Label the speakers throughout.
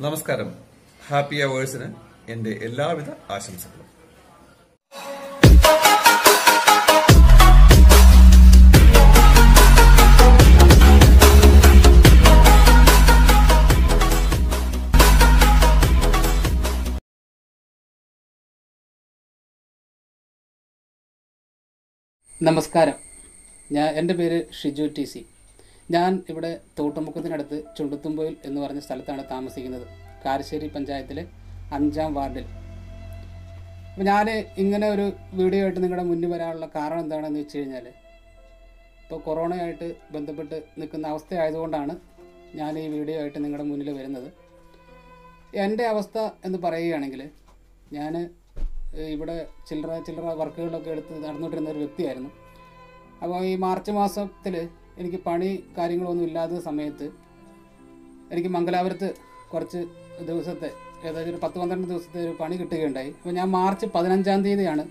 Speaker 1: നമസ്കാരം. ഹാപ്പി അവേഴ്സിന് എന്റെ എല്ലാവിധ ആശംസകളും.
Speaker 2: നമസ്കാരം. ഞാൻ എന്റെ പേര് ഷിജു ടി സി. ഞാൻ ഇവിടെ തോട്ടുമുക്കത്തിനടുത്ത് ചുണ്ടത്തുമ്പോയിൽ എന്ന് പറഞ്ഞ സ്ഥലത്താണ് താമസിക്കുന്നത്. കാരശ്ശേരി പഞ്ചായത്തിലെ അഞ്ചാം വാർഡിൽ. അപ്പം ഞാൻ ഇങ്ങനെ ഒരു വീഡിയോ ആയിട്ട് നിങ്ങളുടെ മുന്നിൽ വരാനുള്ള കാരണം എന്താണെന്ന് വെച്ച് കഴിഞ്ഞാൽ ഇപ്പോൾ കൊറോണയായിട്ട് ബന്ധപ്പെട്ട് നിൽക്കുന്ന അവസ്ഥയായതുകൊണ്ടാണ് ഞാൻ ഈ വീഡിയോ ആയിട്ട് നിങ്ങളുടെ മുന്നിൽ വരുന്നത്. എന്റെ അവസ്ഥ എന്ന് പറയുകയാണെങ്കിൽ ഞാൻ ഇവിടെ ചില്ലറ ചില്ലറ വർക്കുകളൊക്കെ എടുത്ത് നടന്നുകൊണ്ടിരുന്ന ഒരു വ്യക്തിയായിരുന്നു. അപ്പോൾ ഈ മാർച്ച് മാസത്തിൽ എനിക്ക് പണി കാര്യങ്ങളൊന്നും ഇല്ലാത്ത സമയത്ത് എനിക്ക് മംഗലാപുരത്ത് കുറച്ച് ദിവസത്തെ ഏകദേശം ഒരു പത്ത് പന്ത്രണ്ട് ദിവസത്തെ ഒരു പണി കിട്ടുകയുണ്ടായി. അപ്പോൾ ഞാൻ മാർച്ച് പതിനഞ്ചാം തീയതിയാണ്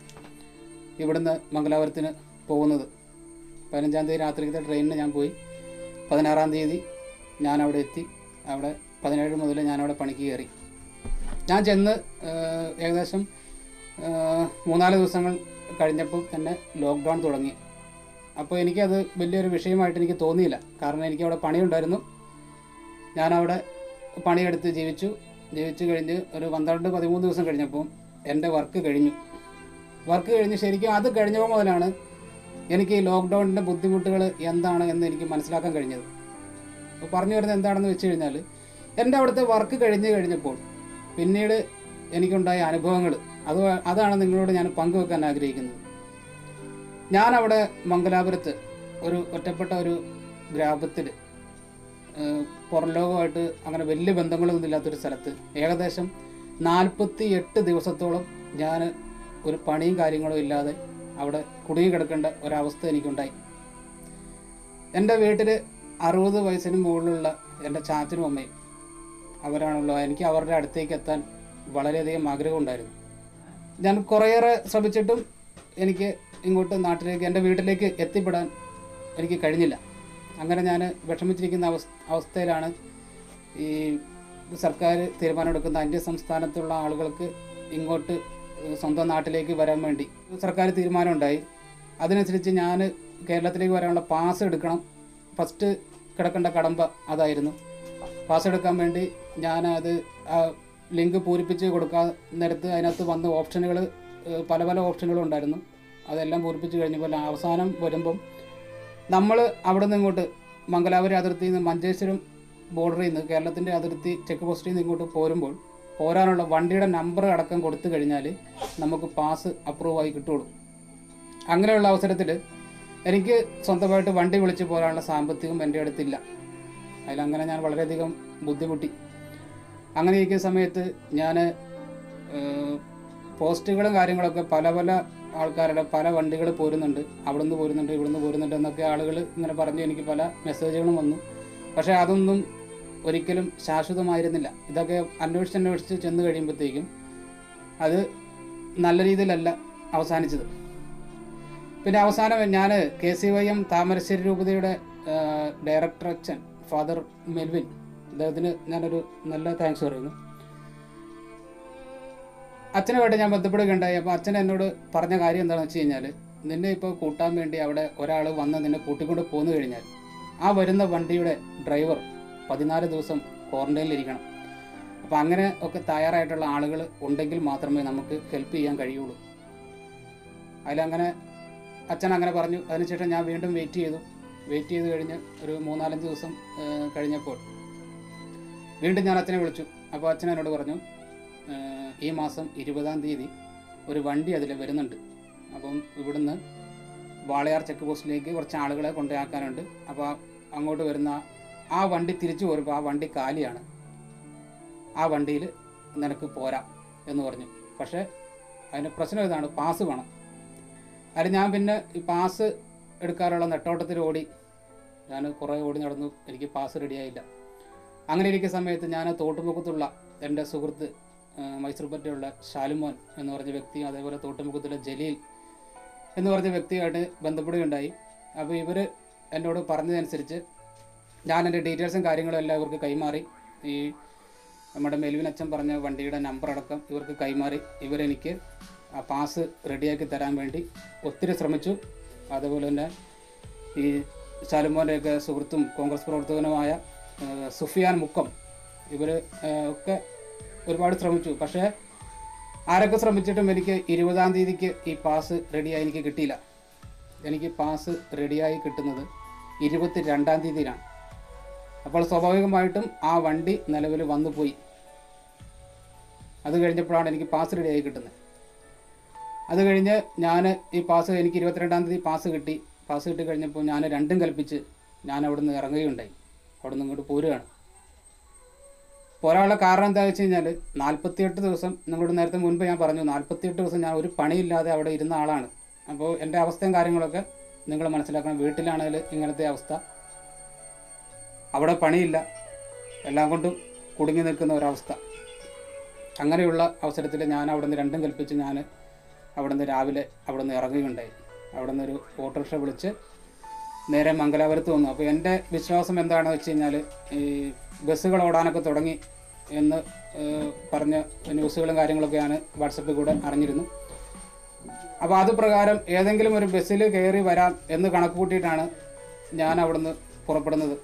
Speaker 2: ഇവിടുന്ന് മംഗലാപുരത്തിന് പോകുന്നത്. പതിനഞ്ചാം തീയതി രാത്രിക്കത്തെ ട്രെയിനിന് ഞാൻ പോയി. പതിനാറാം തീയതി ഞാൻ അവിടെ എത്തി. അവിടെ പതിനേഴ് മുതൽ ഞാനവിടെ പണിക്ക് കയറി. ഞാൻ ചെന്ന് ഏകദേശം മൂന്നാൽ ദിവസങ്ങൾ കഴിഞ്ഞപ്പോൾ തന്നെ ലോക്ക്ഡൗൺ തുടങ്ങി. അപ്പോൾ എനിക്കത് വലിയൊരു വിഷയമായിട്ട് എനിക്ക് തോന്നിയില്ല. കാരണം എനിക്ക് അവിടെ പണിയുണ്ടായിരുന്നു. ഞാനവിടെ പണിയെടുത്ത് ജീവിച്ചു. ജീവിച്ചു കഴിഞ്ഞ് ഒരു പന്ത്രണ്ട് പതിമൂന്ന് ദിവസം കഴിഞ്ഞപ്പോൾ എന്റെ വർക്ക് കഴിഞ്ഞു. വർക്ക് കഴിഞ്ഞ് ശരിക്കും അത് കഴിഞ്ഞപ്പോൾ മുതലാണ് എനിക്ക് ഈ ലോക്ക്ഡൗണിന്റെ ബുദ്ധിമുട്ടുകൾ എന്താണ് എന്ന് എനിക്ക് മനസ്സിലാക്കാൻ കഴിഞ്ഞത്. അപ്പോൾ പറഞ്ഞു വരുന്നത് എന്താണെന്ന് വെച്ച് കഴിഞ്ഞാൽ എന്റെ അവിടുത്തെ വർക്ക് കഴിഞ്ഞ് കഴിഞ്ഞപ്പോൾ പിന്നീട് എനിക്കുണ്ടായ അനുഭവങ്ങൾ അത് അതാണ് നിങ്ങളോട് ഞാൻ പങ്കുവെക്കാൻ ആഗ്രഹിക്കുന്നത്. ഞാനവിടെ മംഗലാപുരത്ത് ഒരു ഒറ്റപ്പെട്ട ഒരു ഗ്രാമത്തിൽ പുറം ലോകമായിട്ട് അങ്ങനെ വലിയ ബന്ധങ്ങളൊന്നും ഇല്ലാത്തൊരു സ്ഥലത്ത്. ഏകദേശം നാൽപ്പത്തി എട്ട് ദിവസത്തോളം ഞാൻ ഒരു പണിയും കാര്യങ്ങളും ഇല്ലാതെ അവിടെ കുടുങ്ങി കിടക്കേണ്ട ഒരവസ്ഥ എനിക്കുണ്ടായി. എന്റെ വീട്ടിൽ അറുപത് വയസ്സിന് മുകളിലുള്ള എന്റെ ചാച്ചനും അമ്മയും അവരാണല്ലോ എനിക്ക് അവരുടെ അടുത്തേക്ക് എത്താൻ വളരെയധികം ആഗ്രഹമുണ്ടായിരുന്നു. ഞാൻ കുറേയേറെ ശ്രമിച്ചിട്ടും എനിക്ക് ഇങ്ങോട്ട് നാട്ടിലേക്ക് എന്റെ വീട്ടിലേക്ക് എത്തിപ്പെടാൻ എനിക്ക് കഴിഞ്ഞില്ല. അങ്ങനെ ഞാൻ വിഷമിച്ചിരിക്കുന്ന അവസ്ഥ അവസ്ഥയിലാണ് ഈ സർക്കാർ തീരുമാനമെടുക്കുന്ന അന്യ സംസ്ഥാനത്തുള്ള ആളുകൾക്ക് ഇങ്ങോട്ട് സ്വന്തം നാട്ടിലേക്ക് വരാൻ വേണ്ടി സർക്കാർ തീരുമാനമുണ്ടായി. അതിനനുസരിച്ച് ഞാൻ കേരളത്തിലേക്ക് വരാനുള്ള പാസ് എടുക്കണം. ഫസ്റ്റ് കിടക്കേണ്ട കടമ്പ അതായിരുന്നു. പാസ് എടുക്കാൻ വേണ്ടി ഞാൻ അത് ആ ലിങ്ക് പൂരിപ്പിച്ച് കൊടുക്കാൻ നേരത്ത് അതിനകത്ത് വന്ന ഓപ്ഷനുകൾ പല പല ഓപ്ഷനുകളും ഉണ്ടായിരുന്നു അതെല്ലാം പൂരിപ്പിച്ച് കഴിഞ്ഞപ്പോൾ അവസാനം വരുമ്പം നമ്മൾ അവിടെ നിന്ന് ഇങ്ങോട്ട് മംഗലാപുരം അതിർത്തിയിൽ നിന്ന് മഞ്ചേശ്വരം ബോർഡറിൽ നിന്ന് കേരളത്തിന്റെ അതിർത്തി ചെക്ക് പോസ്റ്റിൽ നിന്ന് ഇങ്ങോട്ട് പോരുമ്പോൾ പോരാനുള്ള വണ്ടിയുടെ നമ്പർ അടക്കം കൊടുത്തു കഴിഞ്ഞാൽ നമുക്ക് പാസ് അപ്രൂവ് ആയി കിട്ടുള്ളൂ. അങ്ങനെയുള്ള അവസരത്തിൽ എനിക്ക് സ്വന്തമായിട്ട് വണ്ടി വിളിച്ച് പോരാനുള്ള സാമ്പത്തികം എന്റെ അടുത്തില്ല. അതിലങ്ങനെ ഞാൻ വളരെയധികം ബുദ്ധിമുട്ടി. അങ്ങനെ ഇരിക്കുന്ന സമയത്ത് ഞാൻ പോസ്റ്റുകളും കാര്യങ്ങളൊക്കെ പല പല ആൾക്കാരുടെ പല വണ്ടികൾ പോരുന്നുണ്ട്. അവിടുന്ന് പോരുന്നുണ്ട് ഇവിടുന്ന് പോരുന്നുണ്ട് എന്നൊക്കെ ആളുകൾ ഇങ്ങനെ പറഞ്ഞു എനിക്ക് പല മെസ്സേജുകളും വന്നു. പക്ഷേ അതൊന്നും ഒരിക്കലും ശാശ്വതമായിരുന്നില്ല. ഇതൊക്കെ അന്വേഷിച്ച് അന്വേഷിച്ച് ചെന്ന് കഴിയുമ്പോഴത്തേക്കും അത് നല്ല രീതിയിലല്ല അവസാനിച്ചത്. പിന്നെ അവസാനം ഞാൻ K C Y M Thamarassery രൂപതയുടെ ഡയറക്ടർ അച്ഛൻ ഫാദർ മെൽവിൻ അദ്ദേഹത്തിന് ഞാനൊരു നല്ല താങ്ക്സ് പറയുന്നു. അച്ഛനുമായിട്ട് ഞാൻ ബന്ധപ്പെടുകയുണ്ടായി. അപ്പോൾ അച്ഛൻ എന്നോട് പറഞ്ഞ കാര്യം എന്താണെന്ന് വെച്ച് കഴിഞ്ഞാൽ നിന്നെ ഇപ്പോൾ കൂട്ടാൻ വേണ്ടി അവിടെ ഒരാൾ വന്ന് നിന്നെ കൂട്ടിക്കൊണ്ട് പോന്നു കഴിഞ്ഞാൽ ആ വരുന്ന വണ്ടിയുടെ ഡ്രൈവർ പതിനാല് ദിവസം ക്വാറന്റൈനിലിരിക്കണം അപ്പോൾ അങ്ങനെ ഒക്കെ തയ്യാറായിട്ടുള്ള ആളുകൾ ഉണ്ടെങ്കിൽ മാത്രമേ നമുക്ക് ഹെൽപ്പ് ചെയ്യാൻ കഴിയുള്ളൂ. അതിലങ്ങനെ അച്ഛൻ അങ്ങനെ പറഞ്ഞു. അതിനുശേഷം ഞാൻ വീണ്ടും വെയിറ്റ് ചെയ്തു. വെയിറ്റ് ചെയ്ത് കഴിഞ്ഞ് ഒരു മൂന്നാലഞ്ച് ദിവസം കഴിഞ്ഞപ്പോൾ വീണ്ടും ഞാൻ അച്ഛനെ വിളിച്ചു. അപ്പോൾ അച്ഛൻ എന്നോട് പറഞ്ഞു ഈ മാസം ഇരുപതാം തീയതി ഒരു വണ്ടി അതിൽ വരുന്നുണ്ട്. അപ്പം ഇവിടുന്ന് വാളയാർ ചെക്ക് പോസ്റ്റിലേക്ക് കുറച്ച് ആളുകളെ കൊണ്ടുപോയാക്കാനുണ്ട്. അപ്പോൾ അങ്ങോട്ട് വരുന്ന ആ വണ്ടി തിരിച്ചു വരുമ്പോൾ ആ വണ്ടി കാലിയാണ്. ആ വണ്ടിയിൽ നിനക്ക് പോരാ എന്ന് പറഞ്ഞു. പക്ഷേ അതിന് പ്രശ്നം ഇതാണ് പാസ് വേണം. അതിൽ ഞാൻ പിന്നെ ഈ പാസ് എടുക്കാനുള്ള നെട്ടോട്ടത്തിൽ ഓടി ഞാൻ കുറേ ഓടി നടന്നു. എനിക്ക് പാസ് റെഡിയായില്ല. അങ്ങനെ ഇരിക്കുന്ന സമയത്ത് ഞാൻ തോട്ടുമുഖത്തുള്ള എന്റെ സുഹൃത്ത് മൈസൂർ പറ്റിയുള്ള ഷാലുമോൻ എന്ന് പറഞ്ഞ വ്യക്തി അതേപോലെ തോട്ടുമുഖത്തുള്ള ജലീൽ എന്ന് പറഞ്ഞ വ്യക്തിയായിട്ട് ബന്ധപ്പെടുകയുണ്ടായി. അപ്പോൾ ഇവർ എന്നോട് പറഞ്ഞതനുസരിച്ച് ഞാൻ എന്റെ ഡീറ്റെയിൽസും കാര്യങ്ങളും എല്ലാം ഇവർക്ക് കൈമാറി. ഈ നമ്മുടെ മെലുവിൻ അച്ഛൻ പറഞ്ഞ വണ്ടിയുടെ നമ്പർ അടക്കം ഇവർക്ക് കൈമാറി. ഇവരെനിക്ക് ആ പാസ് റെഡിയാക്കി തരാൻ വേണ്ടി ഒത്തിരി ശ്രമിച്ചു. അതുപോലെ തന്നെ ഈ ശാലുമോന്റെയൊക്കെ സുഹൃത്തും കോൺഗ്രസ് പ്രവർത്തകനുമായ സുഫിയാൻ മുക്കം ഇവർ ഒക്കെ ഒരുപാട് ശ്രമിച്ചു. പക്ഷേ ആരൊക്കെ ശ്രമിച്ചിട്ടും എനിക്ക് ഇരുപതാം തീയതിക്ക് ഈ പാസ് റെഡിയായി എനിക്ക് കിട്ടിയില്ല. എനിക്ക് പാസ് റെഡിയായി കിട്ടുന്നത് ഇരുപത്തി രണ്ടാം തീയതിയിലാണ്. അപ്പോൾ സ്വാഭാവികമായിട്ടും ആ വണ്ടി നിലവിൽ വന്നു പോയി. അത് കഴിഞ്ഞപ്പോഴാണ് എനിക്ക് പാസ് റെഡിയായി കിട്ടുന്നത്. അത് കഴിഞ്ഞ് ഞാൻ ഈ പാസ് എനിക്ക് ഇരുപത്തിരണ്ടാം തീയതി പാസ് കിട്ടി. പാസ് കിട്ടി കഴിഞ്ഞപ്പോൾ ഞാൻ രണ്ടും കൽപ്പിച്ച് ഞാൻ അവിടെ നിന്ന് ഇറങ്ങുകയുണ്ടായി. അവിടെ നിന്ന് ഇങ്ങോട്ട് പോരുകയാണ്. പോരാനുള്ള കാരണം എന്താ വെച്ച് കഴിഞ്ഞാൽ നാൽപ്പത്തിയെട്ട് ദിവസം നിങ്ങളോട് നേരത്തെ മുൻപ് ഞാൻ പറഞ്ഞു നാൽപ്പത്തിയെട്ട് ദിവസം ഞാൻ ഒരു പണിയില്ലാതെ അവിടെ ഇരുന്ന ആളാണ്. അപ്പോൾ എന്റെ അവസ്ഥയും കാര്യങ്ങളൊക്കെ നിങ്ങൾ മനസ്സിലാക്കണം. വീട്ടിലാണെങ്കിൽ ഇങ്ങനത്തെ അവസ്ഥ. അവിടെ പണിയില്ല. എല്ലാം കൊണ്ടും കുടുങ്ങി നിൽക്കുന്ന ഒരവസ്ഥ. അങ്ങനെയുള്ള അവസരത്തിൽ ഞാൻ അവിടെ നിന്ന് രണ്ടും കൽപ്പിച്ച് ഞാൻ അവിടെ നിന്ന് രാവിലെ അവിടെ നിന്ന് ഇറങ്ങുകയുണ്ടായി. അവിടെ നിന്ന് ഒരു ഓട്ടോറിക്ഷ വിളിച്ച് നേരെ മംഗലാപുരത്ത് വന്നു. അപ്പോൾ എന്റെ വിശ്വാസം എന്താണെന്ന് വെച്ച് കഴിഞ്ഞാൽ ഈ ബസ്സുകൾ ഓടാനൊക്കെ തുടങ്ങി എന്ന് പറഞ്ഞ ന്യൂസുകളും കാര്യങ്ങളൊക്കെയാണ് വാട്സപ്പിൽ കൂടെ അറിഞ്ഞിരുന്നു. അപ്പോൾ അത് പ്രകാരം ഏതെങ്കിലും ഒരു ബസ്സിൽ കയറി വരാം എന്ന് കണക്ക് കൂട്ടിയിട്ടാണ് ഞാൻ അവിടുന്ന് പുറപ്പെടുന്നത്.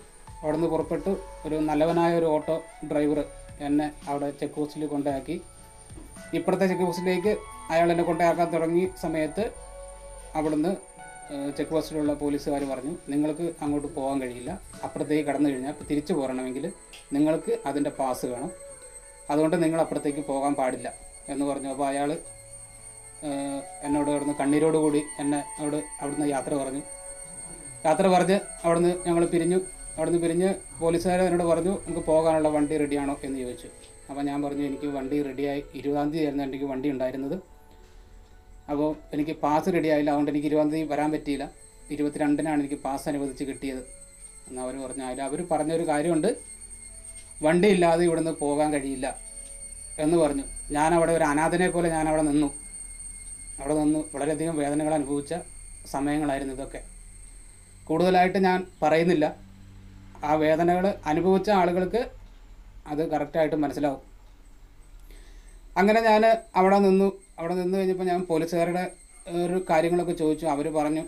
Speaker 2: അവിടുന്ന് പുറപ്പെട്ടു ഒരു നല്ലവനായ ഒരു ഓട്ടോ ഡ്രൈവർ എന്നെ അവിടെ ചെക്ക് പോസ്റ്റിൽ കൊണ്ടാക്കി. ഇപ്പുറത്തെ ചെക്ക് പോസ്റ്റിലേക്ക് അയാൾ എന്നെ കൊണ്ടാക്കാൻ തുടങ്ങി സമയത്ത് അവിടുന്ന് ചെക്ക് പോസ്റ്റിലുള്ള പോലീസുകാർ പറഞ്ഞു നിങ്ങൾക്ക് അങ്ങോട്ട് പോകാൻ കഴിയില്ല. അപ്പുറത്തേക്ക് കടന്നു കഴിഞ്ഞാൽ തിരിച്ചു പോരണമെങ്കിൽ നിങ്ങൾക്ക് അതിന്റെ പാസ് വേണം. അതുകൊണ്ട് നിങ്ങൾ അപ്പുറത്തേക്ക് പോകാൻ പാടില്ല. എന്ന് പറഞ്ഞു. അപ്പോൾ അയാൾ എന്നോട് അവിടുന്ന് കണ്ണീരോട് കൂടി എന്നെ അവിടെ അവിടുന്ന് യാത്ര പറഞ്ഞു. യാത്ര പറഞ്ഞ് അവിടുന്ന് ഞങ്ങൾ പിരിഞ്ഞു. അവിടുന്ന് പിരിഞ്ഞ് പോലീസുകാർ എന്നോട് പറഞ്ഞു നമുക്ക് പോകാനുള്ള വണ്ടി റെഡിയാണോ എന്ന് ചോദിച്ചു. അപ്പോൾ ഞാൻ പറഞ്ഞു എനിക്ക് വണ്ടി റെഡിയായി ഇരുപതാം തീയതി ആയിരുന്നു എനിക്ക് വണ്ടി ഉണ്ടായിരുന്നത്. അപ്പോൾ എനിക്ക് പാസ് റെഡി ആയില്ല. അതുകൊണ്ട് എനിക്ക് ഇരുപതാം തീയതി വരാൻ പറ്റിയില്ല. ഇരുപത്തിരണ്ടിനാണ് എനിക്ക് പാസ് അനുവദിച്ച് കിട്ടിയത്. എന്ന് അവർ പറഞ്ഞു അതിൽ അവർ പറഞ്ഞൊരു കാര്യമുണ്ട്. വണ്ടി ഇല്ലാതെ ഇവിടുന്ന് പോകാൻ കഴിയില്ല. എന്ന് പറഞ്ഞു. ഞാൻ അവിടെ ഒരു അനാഥനെ പോലെ ഞാൻ അവിടെ നിന്നു. അവിടെ നിന്ന്. വളരെയധികം വേദനകൾ അനുഭവിച്ച സമയങ്ങളായിരുന്നു ഇതൊക്കെ. കൂടുതലായിട്ട് ഞാൻ പറയുന്നില്ല. ആ വേദനകൾ അനുഭവിച്ച ആളുകൾക്ക് അത് കറക്റ്റായിട്ട് മനസ്സിലാവും. അങ്ങനെ ഞാൻ അവിടെ നിന്നു. അവിടെ നിന്ന് കഴിഞ്ഞപ്പോൾ ഞാൻ പോലീസുകാരുടെ ഒരു കാര്യങ്ങളൊക്കെ ചോദിച്ചു. അവർ പറഞ്ഞു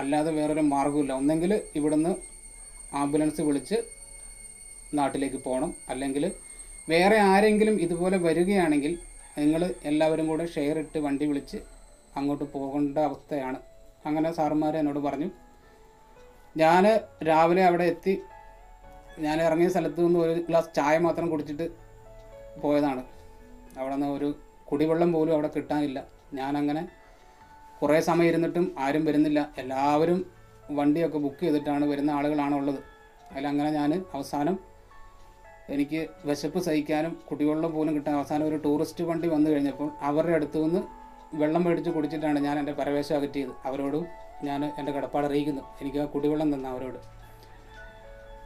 Speaker 2: അല്ലാതെ വേറൊരു മാർഗമില്ല ഒന്നെങ്കിൽ ഇവിടുന്ന് ആംബുലൻസ് വിളിച്ച് നാട്ടിലേക്ക് പോകണം. അല്ലെങ്കിൽ വേറെ ആരെങ്കിലും ഇതുപോലെ വരികയാണെങ്കിൽ നിങ്ങൾ എല്ലാവരും കൂടെ ഷെയർ ഇട്ട് വണ്ടി വിളിച്ച് അങ്ങോട്ട് പോകേണ്ട അവസ്ഥയാണ്. അങ്ങനെ സാറുമാർ എന്നോട് പറഞ്ഞു ഞാൻ രാവിലെ അവിടെ എത്തി ഞാൻ ഇറങ്ങിയ സ്ഥലത്ത് നിന്ന് ഒരു ഗ്ലാസ് ചായ മാത്രം കുടിച്ചിട്ട് പോയതാണ്. അവിടെ നിന്ന് ഒരു കുടിവെള്ളം പോലും അവിടെ കിട്ടാനില്ല. ഞാനങ്ങനെ കുറേ സമയം ഇരുന്നിട്ടും ആരും വരുന്നില്ല. എല്ലാവരും വണ്ടിയൊക്കെ ബുക്ക് ചെയ്തിട്ടാണ് വരുന്ന ആളുകളാണ് ഉള്ളത്. അതിലങ്ങനെ ഞാൻ അവസാനം എനിക്ക് വിശപ്പ് സഹിക്കാനും കുടിവെള്ളം പോലും കിട്ടാൻ അവസാനം ഒരു ടൂറിസ്റ്റ് വണ്ടി വന്നു കഴിഞ്ഞപ്പോൾ അവരുടെ അടുത്ത് നിന്ന് വെള്ളം മേടിച്ച് കുടിച്ചിട്ടാണ് ഞാൻ എന്റെ പരവേശം അകറ്റിയത്. അവരോടും ഞാൻ എന്റെ കടപ്പാട് അറിയിക്കുന്നു. എനിക്ക് ആ കുടിവെള്ളം തന്ന അവരോട്.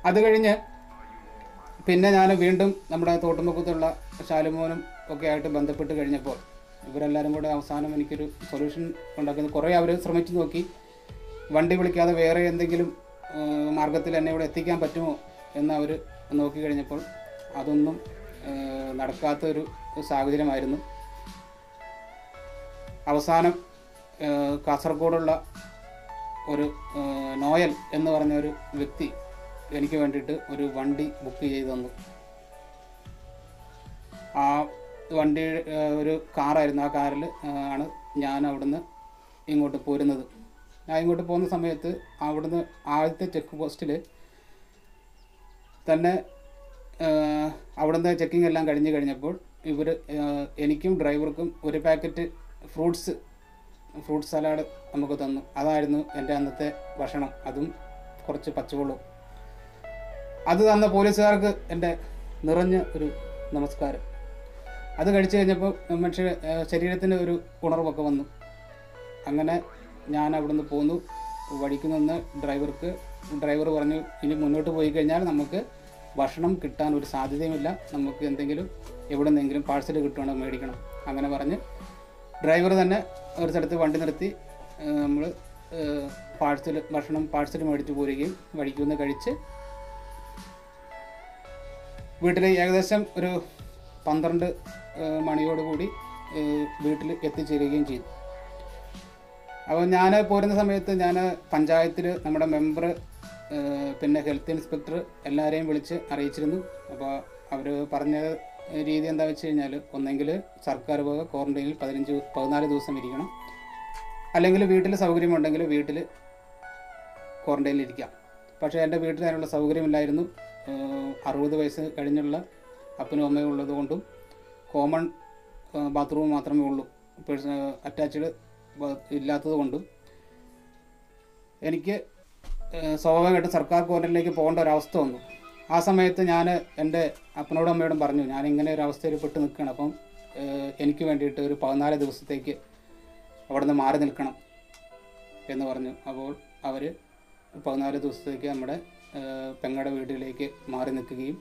Speaker 2: അത് കഴിഞ്ഞ് പിന്നെ ഞാൻ വീണ്ടും നമ്മുടെ തോട്ടുമുക്കത്തുള്ള ശാലുമോനും ഒക്കെ ആയിട്ട് ബന്ധപ്പെട്ട് കഴിഞ്ഞപ്പോൾ ഇവരെല്ലാവരും കൂടെ അവസാനം എനിക്കൊരു സൊല്യൂഷൻ ഉണ്ടാക്കുന്നത് കുറേ അവർ ശ്രമിച്ചു നോക്കി. വണ്ടി വിളിക്കാതെ വേറെ എന്തെങ്കിലും മാർഗത്തിൽ എന്നെ ഇവിടെ എത്തിക്കാൻ പറ്റുമോ എന്ന് അവർ നോക്കി കഴിഞ്ഞപ്പോൾ അതൊന്നും നടക്കാത്തൊരു സാഹചര്യമായിരുന്നു. അവസാനം കാസർഗോഡുള്ള ഒരു നോയൽ എന്ന് പറഞ്ഞ ഒരു വ്യക്തി എനിക്ക് വേണ്ടിയിട്ട് ഒരു വണ്ടി ബുക്ക് ചെയ്തു തന്നു. ആ വണ്ടി ഒരു കാറായിരുന്നു. ആ കാറിൽ ആണ് ഞാൻ അവിടുന്ന് ഇങ്ങോട്ട് പോരുന്നത്. ഞാൻ ഇങ്ങോട്ട് പോകുന്ന സമയത്ത് അവിടുന്ന് ആദ്യത്തെ ചെക്ക് പോസ്റ്റിൽ തന്നെ അവിടുന്ന് ചെക്കിംഗ് എല്ലാം കഴിഞ്ഞ് കഴിഞ്ഞപ്പോൾ ഇവർ എനിക്കും ഡ്രൈവർക്കും ഒരു പാക്കറ്റ് ഫ്രൂട്ട്സ് ഫ്രൂട്ട് സലാഡ് നമുക്ക് തന്നു. അതായിരുന്നു എന്റെ അന്നത്തെ ഭക്ഷണം. അതും കുറച്ച് പച്ചവെള്ളവും. അത് തന്ന പോലീസുകാർക്ക് എന്റെ നിറഞ്ഞ ഒരു നമസ്കാരം. അത് കഴിച്ചു കഴിഞ്ഞപ്പോൾ മനുഷ്യ ശരീരത്തിന് ഒരു ഉണർവൊക്കെ വന്നു. അങ്ങനെ ഞാൻ അവിടെ നിന്ന് പോന്നു. വഴിക്ക് നിന്ന് ഡ്രൈവർക്ക് ഡ്രൈവർ പറഞ്ഞു ഇനി മുന്നോട്ട് പോയി കഴിഞ്ഞാൽ നമുക്ക് ഭക്ഷണം കിട്ടാൻ ഒരു സാധ്യതയുമില്ല. നമുക്ക് എന്തെങ്കിലും എവിടെ നിന്നെങ്കിലും പാഴ്സൽ കിട്ടുകയാണോ മേടിക്കണം. അങ്ങനെ പറഞ്ഞ് ഡ്രൈവർ തന്നെ ഒരു സ്ഥലത്ത് വണ്ടി നിർത്തി നമ്മൾ പാഴ്സൽ ഭക്ഷണം പാഴ്സൽ മേടിച്ച് പോരുകയും വഴിക്ക് നിന്ന് കഴിച്ച് വീട്ടിൽ ഏകദേശം ഒരു പന്ത്രണ്ട് മണിയോടുകൂടി വീട്ടിൽ എത്തിച്ചേരുകയും ചെയ്തു. അപ്പോൾ ഞാൻ പോരുന്ന സമയത്ത് ഞാൻ പഞ്ചായത്തിൽ നമ്മുടെ മെമ്പർ പിന്നെ ഹെൽത്ത് ഇൻസ്പെക്ടർ എല്ലാവരെയും വിളിച്ച് അറിയിച്ചിരുന്നു. അപ്പോൾ അവർ പറഞ്ഞ രീതി എന്താ വെച്ച് കഴിഞ്ഞാൽ ഒന്നെങ്കിൽ സർക്കാർ വക ക്വാറന്റൈനിൽ പതിനഞ്ച് പതിനാല് ദിവസം ഇരിക്കണം. അല്ലെങ്കിൽ വീട്ടിൽ സൗകര്യമുണ്ടെങ്കിൽ വീട്ടിൽ ക്വാറന്റൈനിൽ ഇരിക്കാം. പക്ഷേ എന്റെ വീട്ടിൽ അതിനുള്ള സൗകര്യമില്ലായിരുന്നു. അറുപത് വയസ്സ് കഴിഞ്ഞുള്ള അപ്പനും അമ്മയും ഉള്ളത് കൊണ്ടും കോമൺ ബാത്റൂം മാത്രമേ ഉള്ളൂ. അറ്റാച്ച്ഡ് ഇല്ലാത്തത് കൊണ്ടും എനിക്ക് സ്വാഭാവികമായിട്ടും സർക്കാർ ക്വാറന്റൈനിലേക്ക് പോകേണ്ട ഒരു അവസ്ഥ വന്നു. ആ സമയത്ത് ഞാൻ എന്റെ അപ്പനോടും അമ്മയോടും പറഞ്ഞു ഞാൻ ഇങ്ങനെ ഒരു അവസ്ഥയിൽ പെട്ട് നിൽക്കുകയാണ്. അപ്പം എനിക്ക് വേണ്ടിയിട്ട് ഒരു പതിനാല് ദിവസത്തേക്ക് അവിടെ നിന്ന് മാറി നിൽക്കണം. എന്ന് പറഞ്ഞു. അപ്പോൾ അവർ പതിനാല് ദിവസത്തേക്ക് നമ്മുടെ പെങ്ങളുടെ വീട്ടിലേക്ക് മാറി നിൽക്കുകയും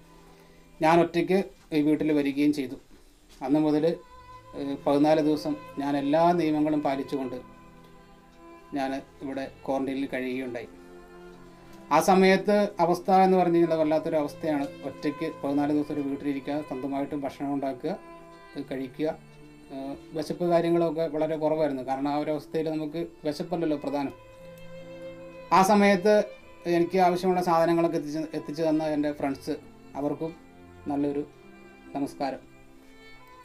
Speaker 2: ഞാൻ ഒറ്റയ്ക്ക് ഈ വീട്ടിൽ വരികയും ചെയ്തു. അന്ന് മുതൽ പതിനാല് ദിവസം ഞാൻ എല്ലാ നിയമങ്ങളും പാലിച്ചുകൊണ്ട് ഞാൻ ഇവിടെ ക്വാറന്റൈനിൽ കഴിയുകയുണ്ടായി. ആ സമയത്ത് അവസ്ഥ എന്ന് പറഞ്ഞു കഴിഞ്ഞാൽ വല്ലാത്തൊരു അവസ്ഥയാണ്. ഒറ്റയ്ക്ക് പതിനാല് ദിവസം ഒരു വീട്ടിലിരിക്കുക സ്വന്തമായിട്ട് ഭക്ഷണം ഉണ്ടാക്കുക കഴിക്കുക വിശപ്പ് കാര്യങ്ങളൊക്കെ വളരെ കുറവായിരുന്നു. കാരണം ആ ഒരു അവസ്ഥയിൽ നമുക്ക് വിശപ്പല്ലല്ലോ പ്രധാനം. ആ സമയത്ത് എനിക്ക് ആവശ്യമുള്ള സാധനങ്ങളൊക്കെ എത്തിച്ച് എത്തിച്ചു തന്ന എന്റെ ഫ്രണ്ട്സ് അവർക്കും നല്ലൊരു നമസ്കാരം.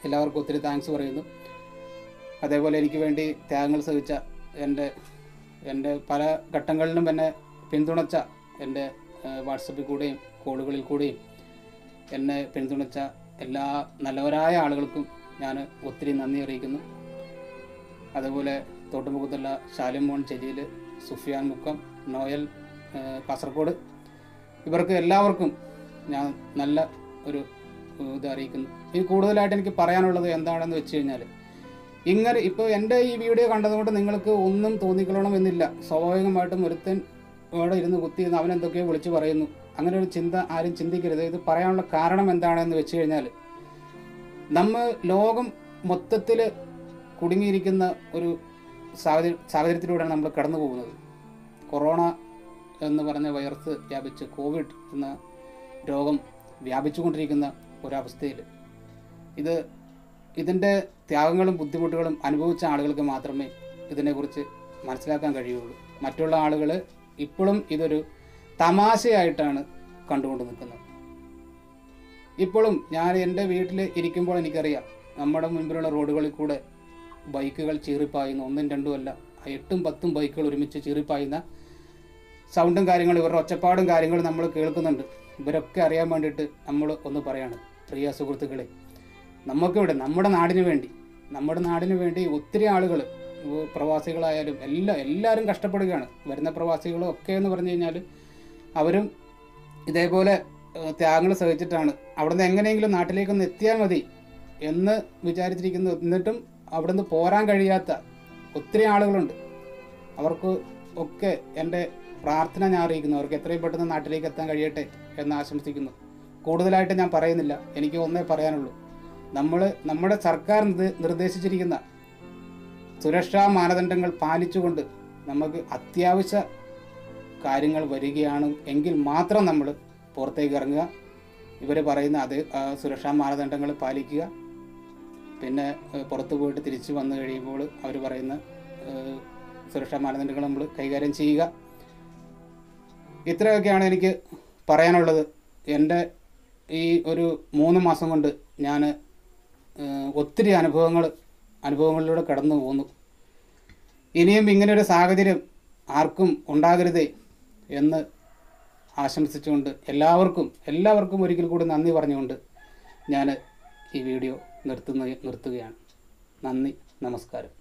Speaker 2: എല്ലാവർക്കും ഒത്തിരി താങ്ക്സ് പറയുന്നു. അതേപോലെ എനിക്ക് വേണ്ടി ത്യാഗങ്ങൾ സഹിച്ച എന്റെ എന്റെ പല ഘട്ടങ്ങളിലും എന്നെ പിന്തുണച്ച എന്റെ വാട്സപ്പിൽ കൂടെയും കോളുകളിൽ കൂടെയും എന്നെ പിന്തുണച്ച എല്ലാ നല്ലവരായ ആളുകൾക്കും ഞാൻ ഒത്തിരി നന്ദി അറിയിക്കുന്നു. അതുപോലെ തോട്ടുമുഖത്തുള്ള ശാലിമോൻ ചെരിയിൽ സുഫിയാൻ മുക്കം നോയൽ കാസർഗോഡ് ഇവർക്ക് എല്ലാവർക്കും ഞാൻ നല്ല ഒരു ഇത് അറിയിക്കുന്നു. ഇനി കൂടുതലായിട്ട് എനിക്ക് പറയാനുള്ളത് എന്താണെന്ന് വെച്ച് കഴിഞ്ഞാൽ ഇങ്ങനെ ഇപ്പോൾ എന്റെ ഈ വീഡിയോ കണ്ടതുകൊണ്ട് നിങ്ങൾക്ക് ഒന്നും തോന്നിക്കൊള്ളണമെന്നില്ല. സ്വാഭാവികമായിട്ടും ഒരുത്തൻ അവിടെ ഇരുന്ന് കുത്തിയിരുന്ന് അവൻ എന്തൊക്കെയോ വിളിച്ചു പറയുന്നു. അങ്ങനെ ഒരു ചിന്ത ആരും ചിന്തിക്കരുത്. ഇത് പറയാനുള്ള കാരണം എന്താണെന്ന് വെച്ച് കഴിഞ്ഞാൽ നമ്മൾ ലോകം മൊത്തത്തിൽ കുടുങ്ങിയിരിക്കുന്ന ഒരു സാഹചര്യ സാഹചര്യത്തിലൂടെയാണ് നമ്മൾ കടന്നു പോകുന്നത്. കൊറോണ എന്ന് പറഞ്ഞ വൈറസ് വ്യാപിച്ച് കോവിഡ് എന്ന രോഗം വ്യാപിച്ചുകൊണ്ടിരിക്കുന്ന ഒരവസ്ഥയിൽ. ഇത് ഇതിന്റെ ത്യാഗങ്ങളും ബുദ്ധിമുട്ടുകളും അനുഭവിച്ച ആളുകൾക്ക് മാത്രമേ ഇതിനെക്കുറിച്ച് മനസ്സിലാക്കാൻ കഴിയുള്ളൂ. മറ്റുള്ള ആളുകൾ ഇപ്പോഴും ഇതൊരു തമാശയായിട്ടാണ് കണ്ടുകൊണ്ട് നിൽക്കുന്നത്. ഇപ്പോഴും ഞാൻ എന്റെ വീട്ടിൽ ഇരിക്കുമ്പോൾ എനിക്കറിയാം നമ്മുടെ മുൻപിലുള്ള റോഡുകളിൽ കൂടെ ബൈക്കുകൾ ചീറിപ്പായുന്നു ഒന്നും രണ്ടും അല്ല എട്ടും പത്തും ബൈക്കുകൾ ഒരുമിച്ച് ചീറിപ്പായുന്ന സൗണ്ടും കാര്യങ്ങളും ഇവരുടെ ഒച്ചപ്പാടും കാര്യങ്ങളും നമ്മൾ കേൾക്കുന്നുണ്ട്. ഇവരൊക്കെ അറിയാൻ വേണ്ടിയിട്ട് നമ്മൾ ഒന്ന് പറയാണ്. പ്രിയ സുഹൃത്തുക്കളെ നമുക്കിവിടെ നമ്മുടെ നാടിന് വേണ്ടി നമ്മുടെ നാടിന് വേണ്ടി ഒത്തിരി ആളുകൾ പ്രവാസികളായാലും എല്ലാ എല്ലാവരും കഷ്ടപ്പെടുകയാണ്. വരുന്ന പ്രവാസികളും ഒക്കെ എന്ന് പറഞ്ഞു കഴിഞ്ഞാൽ അവരും ഇതേപോലെ ത്യാഗങ്ങൾ സഹിച്ചിട്ടാണ്. അവിടുന്ന് എങ്ങനെയെങ്കിലും നാട്ടിലേക്കൊന്ന് എത്തിയാൽ മതി എന്ന് വിചാരിച്ചിരിക്കുന്നു. എന്നിട്ടും അവിടുന്ന് പോരാൻ കഴിയാത്ത ഒത്തിരി ആളുകളുണ്ട്. അവർക്ക് ഒക്കെ എന്റെ പ്രാർത്ഥന ഞാൻ അറിയിക്കുന്നു. അവർക്ക് എത്രയും പെട്ടെന്ന് നാട്ടിലേക്ക് എത്താൻ കഴിയട്ടെ എന്ന് ആശംസിക്കുന്നു. കൂടുതലായിട്ട് ഞാൻ പറയുന്നില്ല. എനിക്ക് ഒന്നേ പറയാനുള്ളൂ. നമ്മൾ നമ്മുടെ സർക്കാർ നിർദ്ദേ- നിർദ്ദേശിച്ചിരിക്കുന്ന സുരക്ഷാ മാനദണ്ഡങ്ങൾ പാലിച്ചുകൊണ്ട് നമുക്ക് അത്യാവശ്യ കാര്യങ്ങൾ വരികയാണ് എങ്കിൽ മാത്രം നമ്മൾ പുറത്തേക്ക് ഇറങ്ങുക. ഇവർ പറയുന്ന അത് സുരക്ഷാ മാനദണ്ഡങ്ങൾ പാലിക്കുക. പിന്നെ പുറത്ത് പോയിട്ട് തിരിച്ച് വന്നു കഴിയുമ്പോൾ അവർ പറയുന്ന സുരക്ഷാ മാനദണ്ഡങ്ങൾ നമ്മൾ കൈകാര്യം ചെയ്യുക. ഇത്രയൊക്കെയാണ് എനിക്ക് പറയാനുള്ളത്. എന്റെ ഈ ഒരു മൂന്ന് മാസം കൊണ്ട് ഞാൻ ഒത്തിരി അനുഭവങ്ങൾ അനുഭവങ്ങളിലൂടെ കടന്നു പോകുന്നു ഇനിയും ഇങ്ങനെയൊരു സാഹചര്യം ആർക്കും ഉണ്ടാകരുതേ എന്ന് ആശംസിച്ചുകൊണ്ട് എല്ലാവർക്കും എല്ലാവർക്കും ഒരിക്കൽ കൂടി നന്ദി പറഞ്ഞുകൊണ്ട് ഞാൻ ഈ വീഡിയോ നിർത്തുന്ന നിർത്തുകയാണ്. നന്ദി നമസ്കാരം.